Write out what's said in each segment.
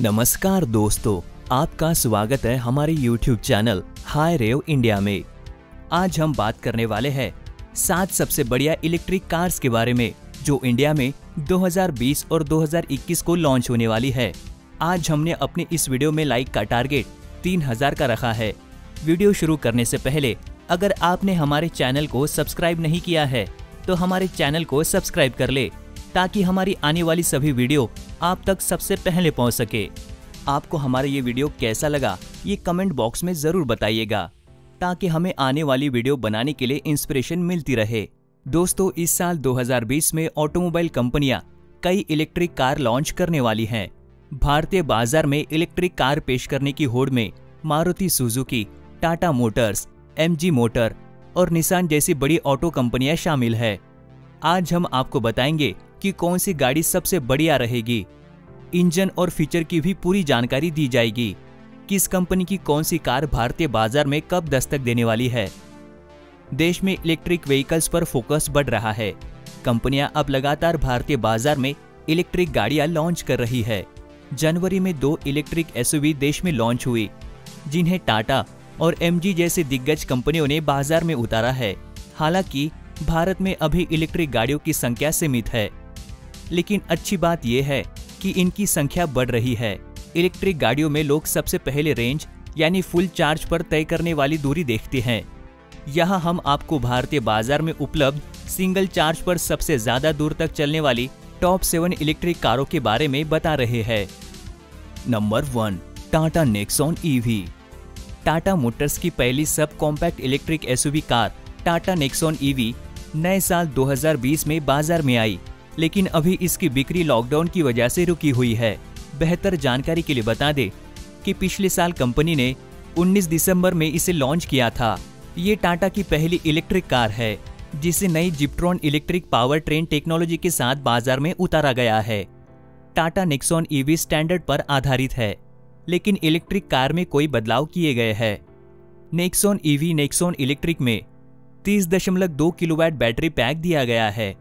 नमस्कार दोस्तों, आपका स्वागत है हमारे YouTube चैनल हाई रेव इंडिया में। आज हम बात करने वाले हैं सात सबसे बढ़िया इलेक्ट्रिक कार्स के बारे में, जो इंडिया में 2020 और 2021 को लॉन्च होने वाली है। आज हमने अपने इस वीडियो में लाइक का टारगेट 3000 का रखा है। वीडियो शुरू करने से पहले, अगर आपने हमारे चैनल को सब्सक्राइब नहीं किया है तो हमारे चैनल को सब्सक्राइब कर ले। ताकि हमारी आने वाली सभी वीडियो आप तक सबसे पहले पहुँच सके। आपको हमारा ये वीडियो कैसा लगा, ये कमेंट बॉक्स में ज़रूर बताइएगा, ताकि हमें आने वाली वीडियो बनाने के लिए इंस्पिरेशन मिलती रहे। दोस्तों, इस साल 2020 में ऑटोमोबाइल कंपनियाँ कई इलेक्ट्रिक कार लॉन्च करने वाली हैं। भारतीय बाज़ार में इलेक्ट्रिक कार पेश करने की होड़ में Maruti Suzuki, Tata motors MG motor और निशान जैसी बड़ी ऑटो कंपनियाँ शामिल है। आज हम आपको बताएँगे कि कौन सी गाड़ी सबसे बढ़िया रहेगी। इंजन और फीचर की भी पूरी जानकारी दी जाएगी किस कंपनी की कौन सी कार भारतीय बाज़ार में कब दस्तक देने वाली है। देश में इलेक्ट्रिक व्हीकल्स पर फोकस बढ़ रहा है। कंपनियाँ अब लगातार भारतीय बाज़ार में इलेक्ट्रिक गाड़ियाँ लॉन्च कर रही है। जनवरी में दो इलेक्ट्रिक एसयूवी देश में लॉन्च हुई, जिन्हें टाटा और एमजी जैसे दिग्गज कंपनियों ने बाज़ार में उतारा है। हालाँकि, भारत में अभी इलेक्ट्रिक गाड़ियों की संख्या सीमित है। लेकिन अच्छी बात यह है कि इनकी संख्या बढ़ रही है। इलेक्ट्रिक गाड़ियों में लोग सबसे पहले रेंज, यानी फुल चार्ज पर तय करने वाली दूरी देखते हैं। यहाँ हम आपको भारतीय बाज़ार में उपलब्ध सिंगल चार्ज पर सबसे ज़्यादा दूर तक चलने वाली टॉप सेवन इलेक्ट्रिक कारों के बारे में बता रहे हैं। Number one, Tata Nexon EV. Tata motors की पहली subcompact electric SUV car, Tata Nexon EV, नए साल 2020 में बाज़ार में आई। लेकिन अभी इसकी बिक्री लॉकडाउन की वजह से रुकी हुई है। बेहतर जानकारी के लिए बता दें कि पिछले साल कंपनी ने 19 दिसंबर में इसे लॉन्च किया था। ये टाटा की पहली इलेक्ट्रिक कार है, जिसे नई Ziptron electric power train technology के साथ बाज़ार में उतारा गया है। टाटा नेक्सॉन ईवी स्टैंडर्ड पर आधारित है, लेकिन इलेक्ट्रिक कार में कोई बदलाव किए गए हैं। नेक्सॉन ईवी नेक्सॉन इलेक्ट्रिक में 30.2 किलोवाट बैटरी पैक दिया गया है।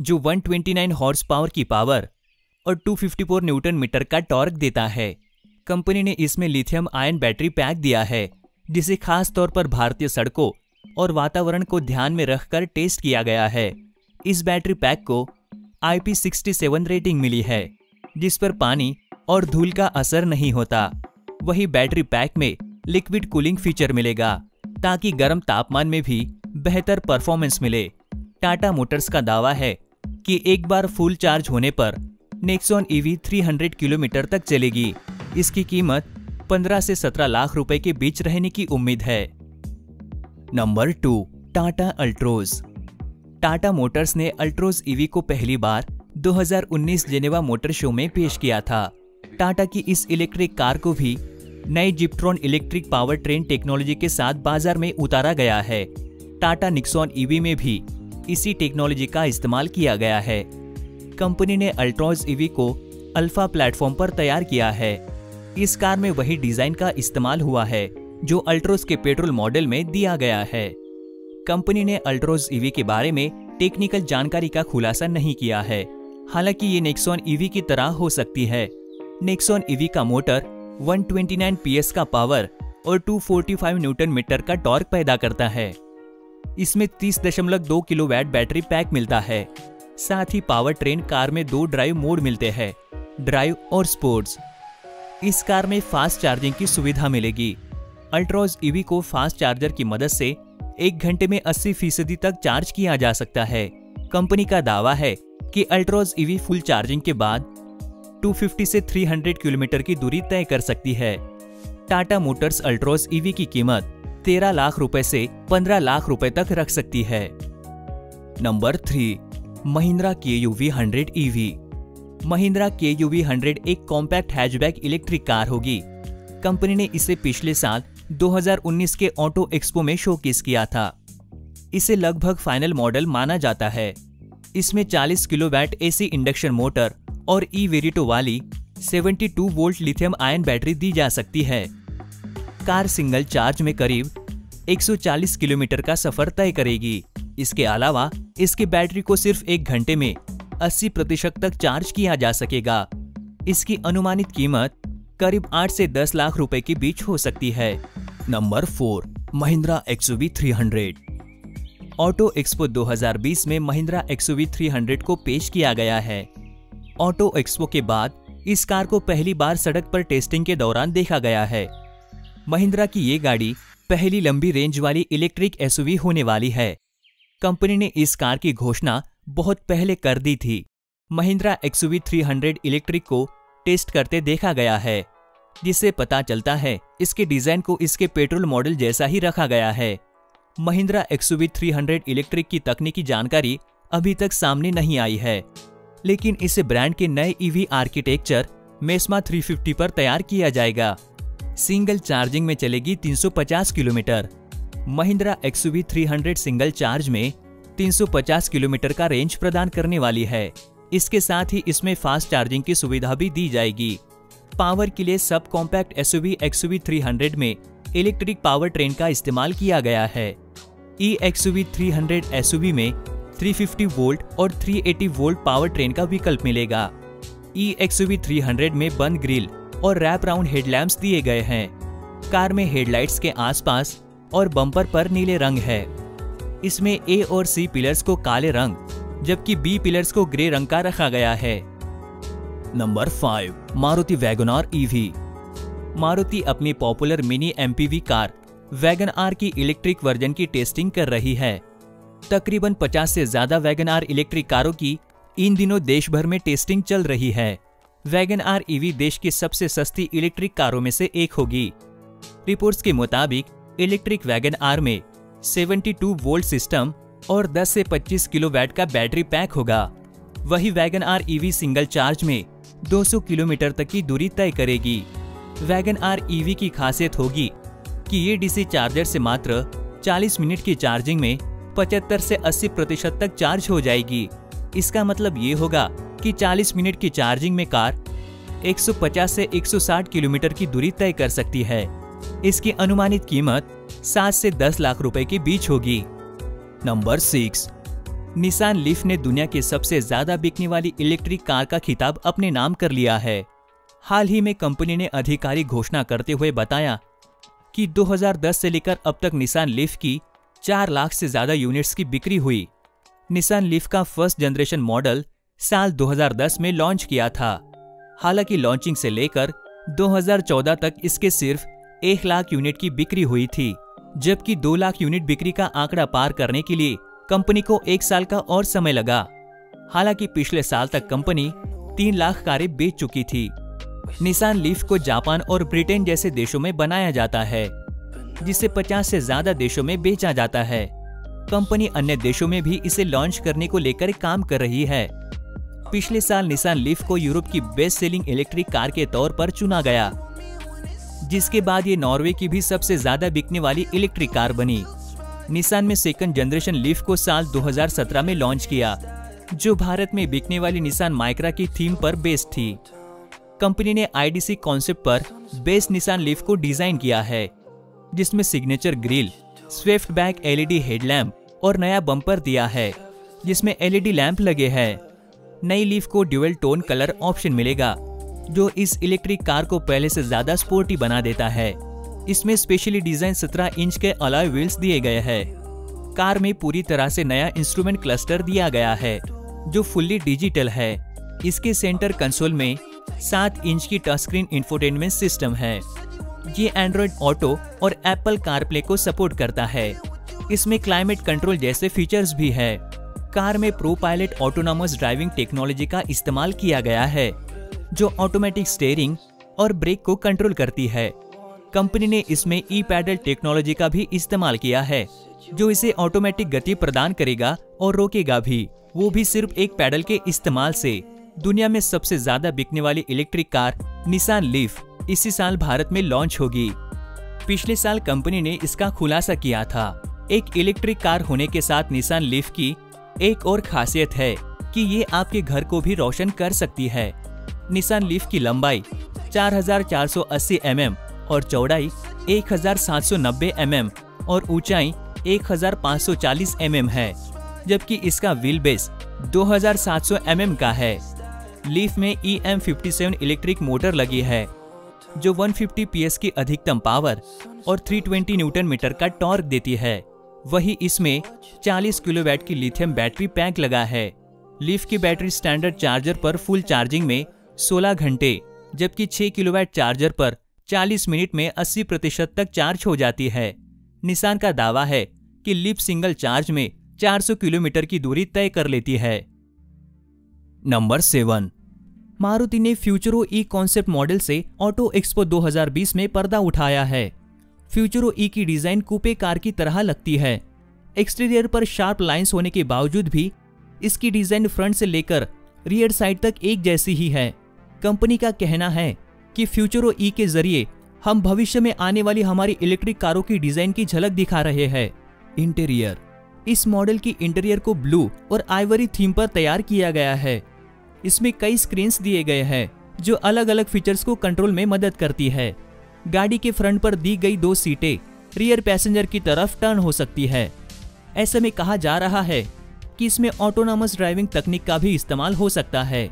जो 129 हॉर्स पावर की पावर और 254 न्यूटन मीटर का टॉर्क देता है। कंपनी ने इसमें लिथियम आयन बैटरी पैक दिया है, जिसे खास तौर पर भारतीय सड़कों और वातावरण को ध्यान में रखकर टेस्ट किया गया है। इस बैटरी पैक को IP67 रेटिंग मिली है, जिस पर पानी और धूल का असर नहीं होता। वही बैटरी पैक में लिक्विड कूलिंग फीचर मिलेगा, ताकि गर्म तापमान में भी बेहतर परफॉर्मेंस मिले। टाटा मोटर्स का दावा है कि एक बार फुल चार्ज होने पर नेक्सॉन ईवी 300 किलोमीटर तक चलेगी। इसकी कीमत 15 से 17 लाख रुपए के बीच रहने की उम्मीद है। Number two, Tata Altroz. Tata motors ने अल्ट्रोज ईवी को पहली बार 2019 जेनेवा मोटर शो में पेश किया था। टाटा की इस इलेक्ट्रिक कार को भी नई Ziptron electric power train technology के साथ बाज़ार में उतारा गया है। टाटा निक्सॉन ईवी में भी इसी टेक्नोलॉजी का इस्तेमाल किया गया है। कंपनी ने अल्ट्रॉज ईवी को अल्फ़ा प्लेटफॉर्म पर तैयार किया है। इस कार में वही डिज़ाइन का इस्तेमाल हुआ है, जो अल्ट्रोज के पेट्रोल मॉडल में दिया गया है। कंपनी ने अल्ट्रोज ईवी के बारे में टेक्निकल जानकारी का खुलासा नहीं किया है। हालाँकि ये नेक्सॉन ईवी की तरह हो सकती है। नेक्सॉन ईवी का मोटर 129 पीएस का पावर और 245 न्यूटन मीटर का टॉर्क पैदा करता है। इसमें 30.2 किलोवाट बैटरी पैक मिलता है। साथ ही पावर ट्रेन कार में दो ड्राइव मोड मिलते हैं, ड्राइव और स्पोर्ट्स। इस कार में फास्ट चार्जिंग की सुविधा मिलेगी। अल्ट्रोज ईवी को फास्ट चार्जर की मदद से एक घंटे में 80 फ़ीसदी तक चार्ज किया जा सकता है। कंपनी का दावा है कि अल्ट्रोज ईवी फुल चार्जिंग के बाद 250 से 300 किलोमीटर की दूरी तय कर सकती है। टाटा मोटर्स अल्ट्रोज ईवी की कीमत तेरह लाख रुपए से पंद्रह लाख रुपए तक रख सकती है। Number three, Mahindra K U V hundred EV. Mahindra K U V hundred एक कॉम्पैक्ट हैचबैक इलेक्ट्रिक कार होगी। कंपनी ने इसे पिछले साल 2019 के ऑटो एक्सपो में शोकेस किया था। इसे लगभग फाइनल मॉडल माना जाता है। इसमें 40 किलोवाट एसी इंडक्शन मोटर और ई वेरिटो वाली 72 वोल्ट लिथियम आयन बैटरी दी जा सकती है। कार सिंगल चार्ज में करीब 140 किलोमीटर का सफ़र तय करेगी। इसके अलावा, इसकी बैटरी को सिर्फ़ एक घंटे में 80 प्रतिशत तक चार्ज किया जा सकेगा। इसकी अनुमानित कीमत करीब 8 से 10 लाख रुपए के बीच हो सकती है। Number four, Mahindra XUV 300 auto expo 2020 में महिंद्रा एक्सयूवी 300 को पेश किया गया है। ऑटो एक्सपो के बाद इस कार को पहली बार सड़क पर टेस्टिंग के दौरान देखा गया है। महिंद्रा की ये गाड़ी पहली लंबी रेंज वाली इलेक्ट्रिक एसयूवी होने वाली है। कंपनी ने इस कार की घोषणा बहुत पहले कर दी थी। महिंद्रा एक्सयूवी 300 इलेक्ट्रिक को टेस्ट करते देखा गया है, जिससे पता चलता है इसके डिज़ाइन को इसके पेट्रोल मॉडल जैसा ही रखा गया है। महिंद्रा एक्सयूवी 300 इलेक्ट्रिक की तकनीकी जानकारी अभी तक सामने नहीं आई है, लेकिन इसे ब्रांड के नए ईवी आर्किटेक्चर मेस्मा 350 पर तैयार किया जाएगा। सिंगल चार्जिंग में चलेगी 350 kilometre. Mahindra XUV 300 single charge में 350 किलोमीटर का रेंज प्रदान करने वाली है। इसके साथ ही इसमें फास्ट चार्जिंग की सुविधा भी दी जाएगी। पावर के लिए सब कॉम्पैक्ट एसयूवी एक्सयूवी 300 में इलेक्ट्रिक पावर ट्रेन का इस्तेमाल किया गया है। ई एक्सयूवी 300 एसयूवी में 350 वोल्ट और 380 वोल्ट पावर ट्रेन का विकल्प मिलेगा। ई एक्सयूवी 300 में बंद ग्रिल और रैप राउंड हेडलैम्प्स दिए गए हैं। कार में हेडलाइट्स के आसपास और बम्पर पर नीले रंग है। इसमें ए और सी पिलर्स को काले रंग, जबकि बी पिलर्स को ग्रे रंग का रखा गया है। Number five Maruti WagonR EV Maruti अपनी popular mini MPV car wagon R की इलेक्ट्रिक वर्जन की टेस्टिंग कर रही है। तकरीबन 50 से ज़्यादा वैगन आर इलेक्ट्रिक कारों की इन दिनों देश भर में टेस्टिंग चल रही है। वैगन आर ईवी देश की सबसे सस्ती इलेक्ट्रिक कारों में से एक होगी। रिपोर्ट्स के मुताबिक, इलेक्ट्रिक वैगन आर में 72 वोल्ट सिस्टम और 10 से 25 किलोवाट का बैटरी पैक होगा। वही wagon R EV single charge में 200 किलोमीटर तक की दूरी तय करेगी। वैगन आर ईवी की खासियत होगी कि ये डीसी चार्जर से मात्र 40 मिनट की चार्जिंग में 75 से 80 प्रतिशत तक चार्ज हो जाएगी। इसका मतलब ये होगा कि 40 मिनट की चार्जिंग में कार 150 से 160 किलोमीटर की दूरी तय कर सकती है। इसकी अनुमानित कीमत 7 से 10 लाख रुपए के बीच होगी। नंबर सिक्स निशान लीफ ने दुनिया की सबसे ज़्यादा बिकने वाली इलेक्ट्रिक कार का खिताब अपने नाम कर लिया है। हाल ही में कंपनी ने आधिकारिक घोषणा करते हुए बताया कि 2010 से लेकर अब तक निशान लीफ की 4 लाख से ज़्यादा यूनिट्स की बिक्री हुई। निशान लीफ का फ़र्स्ट जनरेशन मॉडल साल 2010 में लॉन्च किया था। हालाँकि लॉन्चिंग से लेकर 2014 तक इसके सिर्फ़ एक लाख यूनिट की बिक्री हुई थी, जबकि दो लाख यूनिट बिक्री का आंकड़ा पार करने के लिए कंपनी को एक साल का और समय लगा। हालाँकि पिछले साल तक कंपनी तीन लाख कारें बेच चुकी थी। निशान लीफ को जापान और ब्रिटेन जैसे देशों में बनाया जाता है, जिसे 50 से ज़्यादा देशों में बेचा जाता है। कंपनी अन्य देशों में भी इसे लॉन्च करने को लेकर काम कर रही है। पिछले साल निशान लीफ को यूरोप की बेस्ट सेलिंग इलेक्ट्रिक कार के तौर पर चुना गया, जिसके बाद ये नॉर्वे की भी सबसे ज़्यादा बिकने वाली इलेक्ट्रिक कार बनी। निशान में सेकंड जनरेशन लीफ को साल 2017 में लॉन्च किया, जो भारत में बिकने वाली निशान माइक्रा की थीम पर बेस्ड थी। कंपनी ने आईडीसी कॉन्सेप्ट पर बेस्ड निशान लीफ को डिज़ाइन किया है, जिसमें signature grille swift back LED headlamp और नया बम्पर दिया है, जिसमें एलईडी लैंप लगे हैं। नई लीफ को ड्यूअल टोन कलर ऑप्शन मिलेगा, जो इस इलेक्ट्रिक कार को पहले से ज़्यादा स्पोर्टी बना देता है। इसमें स्पेशली डिज़ाइन 17 इंच के अलॉय व्हील्स दिए गए हैं। कार में पूरी तरह से नया इंस्ट्रूमेंट क्लस्टर दिया गया है, जो फुल्ली डिजिटल है। इसके सेंटर कंसोल में सात इंच की टच स्क्रीन इंफोटेनमेंट सिस्टम है। ये एंड्रॉइड ऑटो और एप्पल कारप्ले को सपोर्ट करता है। इसमें क्लाइमेट कंट्रोल जैसे फीचर्स भी है। कार में pro pilot autonomous driving technology का इस्तेमाल किया गया है, जो ऑटोमेटिक स्टेयरिंग और ब्रेक को कंट्रोल करती है। कंपनी ने इसमें ई पैडल टेक्नोलॉजी का भी इस्तेमाल किया है, जो इसे ऑटोमेटिक गति प्रदान करेगा और रोकेगा भी। वो भी सिर्फ़ एक पैडल के इस्तेमाल से। दुनिया में सबसे ज़्यादा बिकने वाली इलेक्ट्रिक कार निशान लीफ इसी साल भारत में लॉन्च होगी। पिछले साल कंपनी ने इसका खुलासा किया था। एक इलेक्ट्रिक कार होने के साथ निशान लीफ की एक और खासियत है कि ये आपके घर को भी रोशन कर सकती है। निशान लीफ की लंबाई 4,480 mm और चौड़ाई 1,790 mm और ऊंचाई 1,540 mm है जबकि इसका व्हील बेस 2,700 mm का है। लीफ में ई एम इलेक्ट्रिक मोटर लगी है जो 150 पीएस की अधिकतम पावर और 320 न्यूटन मीटर का टॉर्क देती है। वही इसमें 40 किलोवाट की लिथियम बैटरी पैक लगा है। लीफ की बैटरी स्टैंडर्ड चार्जर पर फुल चार्जिंग में 16 घंटे, जबकि 6 किलोवाट चार्जर पर 40 मिनट में 80 प्रतिशत तक चार्ज हो जाती है। निशान का दावा है कि लिप सिंगल चार्ज में 400 किलोमीटर की दूरी तय कर लेती है। Number seven. मारुति ने फ्यूचरो ई कॉन्सेप्ट मॉडल से ऑटो एक्सपो 2020 में पर्दा उठाया है। फ्यूचरो ई की डिज़ाइन कूपे कार की तरह लगती है। एक्सटीरियर पर शार्प लाइंस होने के बावजूद भी, इसकी डिज़ाइन फ्रंट से लेकर रियर साइड तक एक जैसी ही है। कंपनी का कहना है कि फ्यूचरो ई के ज़रिए हम भविष्य में आने वाली हमारी इलेक्ट्रिक कारों की डिज़ाइन की झलक दिखा रहे हैं। इंटीरियर। इस मॉडल की इंटीरियर को ब्लू और आइवरी थीम पर तैयार किया गया है। इसमें कई स्क्रीन दिए गए हैं, जो अलग अलग फीचर्स को कंट्रोल में मदद करती है। गाड़ी के फ्रंट पर दी गई दो सीटें रियर पैसेंजर की तरफ़ टर्न हो सकती है। ऐसे में कहा जा रहा है कि इसमें ऑटोनॉमस ड्राइविंग तकनीक का भी इस्तेमाल हो सकता है।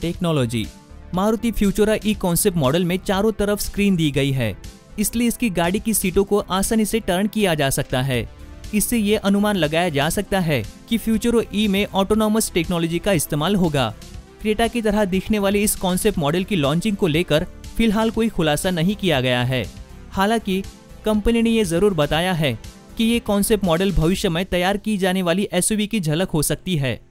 Technology Maruti Futuro e concept model में चारों तरफ़ स्क्रीन दी गई है। इसलिए इसकी गाड़ी की सीटों को आसानी से टर्न किया जा सकता है। इससे ये अनुमान लगाया जा सकता है कि फ्यूचरो ई में ऑटोनॉमस टेक्नोलॉजी का इस्तेमाल होगा। क्रेटा की तरह दिखने वाले इस कॉन्सेप्ट मॉडल की लॉन्चिंग को लेकर फ़िलहाल कोई खुलासा नहीं किया गया है। हालाँकि, कंपनी ने ये ज़रूर बताया है कि ये कॉन्सेप्ट मॉडल भविष्य में तैयार की जाने वाली एसयूवी की झलक हो सकती है।